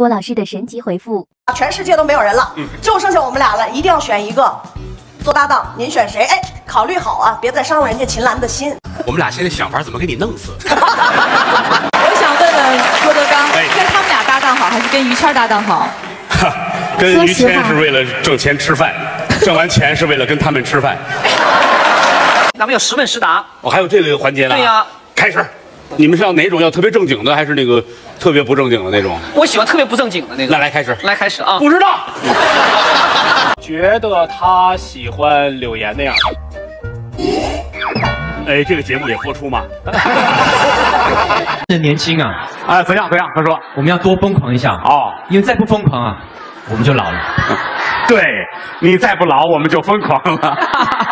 郭老师的神级回复：全世界都没有人了，就剩下我们俩了，一定要选一个做搭档。您选谁？哎，考虑好啊，别再伤了人家秦岚的心。我们俩现在想法怎么给你弄死？我想问问郭德纲，跟他们俩搭档好，还是跟于谦搭档好？跟于谦是为了挣钱吃饭，挣完钱是为了跟他们吃饭。咱们有实问实答，我还有这个环节呢。对呀，开始。你们是要哪种？要特别正经的，还是那个特别不正经的那种？我喜欢特别不正经的那个。来来开始，来开始啊！不知道。觉得他喜欢柳岩那样。哎，这个节目也播出吗？这年轻啊！哎，怎样怎样？他说我们要多疯狂一下哦，因为再不疯狂啊，我们就老了。对你再不老，我们就疯狂了。